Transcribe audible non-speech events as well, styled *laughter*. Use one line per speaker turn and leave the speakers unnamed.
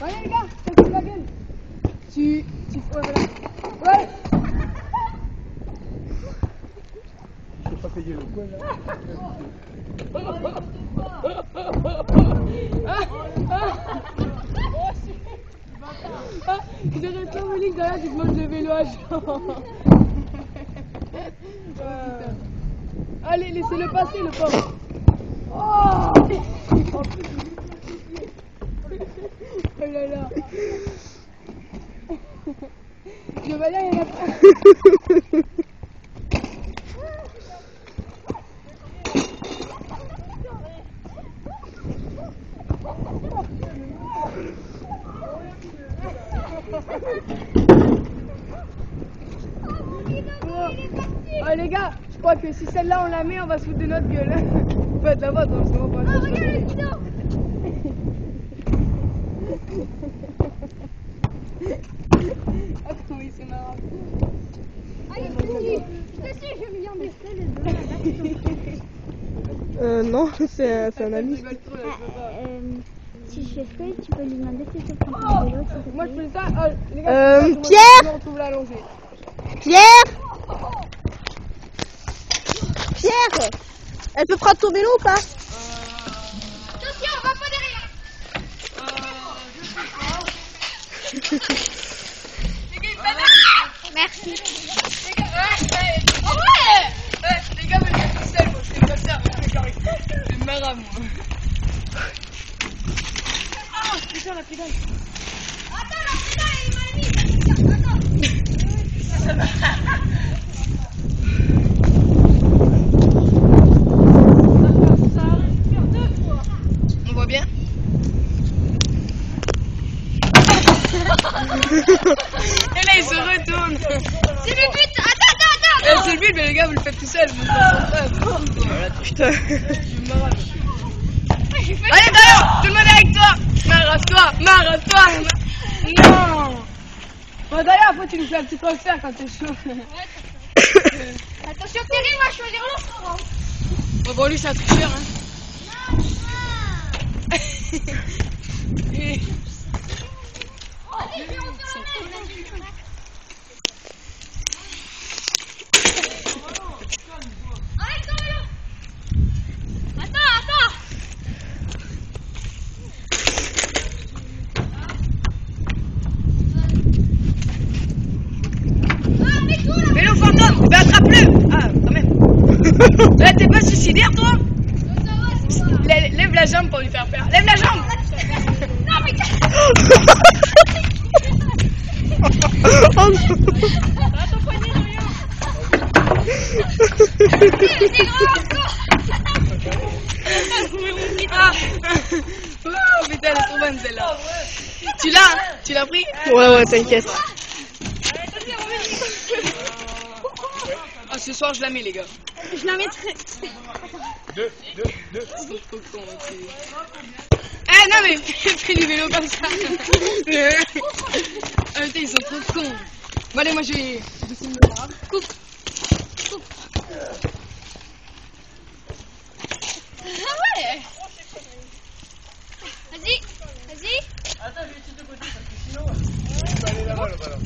Allez les gars, ça fait la gueule. Tu, tu, ouais voilà. Ouais.
Je peux pas payer le coin là.
Ah, ah. Ah, J'aurais trop voulu que derrière tu manges le vélo à Jean. Euh. Allez, laissez-le passer le pauvre. Oh Oh là là. *laughs* Je vais aller, il y en a pas. Oh les gars, je crois que si celle-là on la met, on va se foutre de notre gueule. *laughs* Pas de la vôtre, on se voit pas.
Oh, regarde le bidon
Attends, oui, c'est marrant.
Ah, il est petit Je je les deux.
Euh, non, *laughs* c'est un, ami.
Je je pas.
Euh, si je fais, tu peux lui demander si tu prends ton vélo,
Moi je
plaît.
fais ça. Oh, les gars,
Euh,
je
Pierre
Je là allongé.
Pierre Pierre Elle peut prendre ton vélo ou pas?
Attention, on va pas derrière *laughs* Merci.
Les gars, ouais, ouais. Oh ouais Ouais, les gars, mais je suis tout seul, moi je fais pas ça. Je suis marrant, moi. Ah, putain, la pédale.
Attends, la pédale, elle est mal mise. Attends.
On voit bien *laughs* Et là, il se retourne
C'est le but Attends, attends,
Eh, C'est le but, mais les gars, vous le faites tout seul. Vous Voilà,
Putain.
Allez, d'ailleurs, tout le monde est avec toi Marre-toi, marre-toi Non Bon, d'ailleurs, après, tu nous fais un petit concert quand t'es chaud. *coughs*
Attention, Terry va choisir l'autre. hein.
Bon, bon, lui, c'est un tricheur, hein. Et- *laughs*
Allez, viens, on fait un mètre. Arrête ton vélo Attends, attends Ah, mais tout là
Vélo fantôme Mais attrape-le Ah, quand même Là, t'es pas suicidaire, toi
Ça va, c'est bon.
Lève, lève la jambe pour lui faire peur. Lève la jambe
Non, mais ton poignet,
Ah Oh putain, elle est trop bonne celle-là. Tu l'as hein? Tu l'as pris?
Ouais, ouais, t'inquiète.
Ah, ce soir, je la mets, les gars.
Je la mettrai.
Deux, deux, deux.
Ah non, mais fais du vélo comme ça. Euh, ah, ils sont trop cons. Bon, allez, moi je vais. Coupe. Coupe. Ah ouais. Vas-y, vas-y. Attends, je vais essayer de côté parce que sinon. Je là-bas, là-bas.